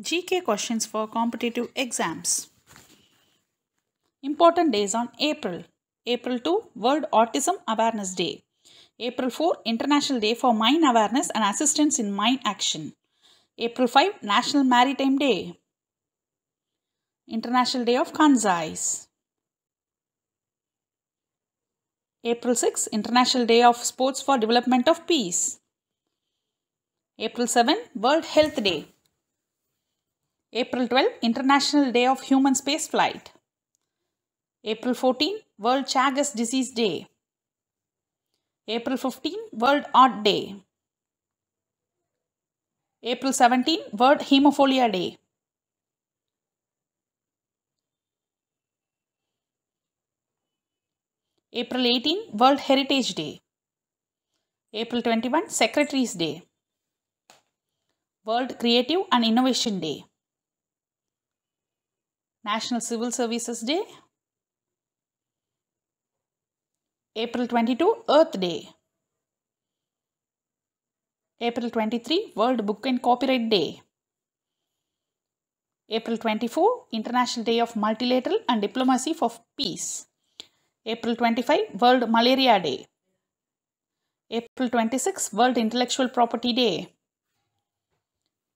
GK questions for competitive exams. Important days on April. April 2, World Autism Awareness Day. April 4, International Day for Mine Awareness and Assistance in Mine Action. April 5, National Maritime Day. International Day of Conscience. April 6, International Day of Sports for Development of Peace. April 7, World Health Day. April 12, International Day of Human Space Flight. April 14, World Chagas Disease Day. April 15, World Art Day. April 17, World Hemophilia Day. April 18, World Heritage Day. April 21, Secretaries Day. World Creative and Innovation Day. National Civil Services Day. April 22, Earth Day. April 23, World Book and Copyright Day. April 24, International Day of Multilateral and Diplomacy for Peace. April 25, World Malaria Day. April 26, World Intellectual Property Day.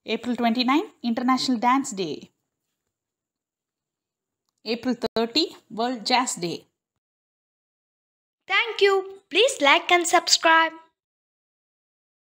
April 29, International Dance Day. April 30, World Jazz Day. Thank you. Please like and subscribe.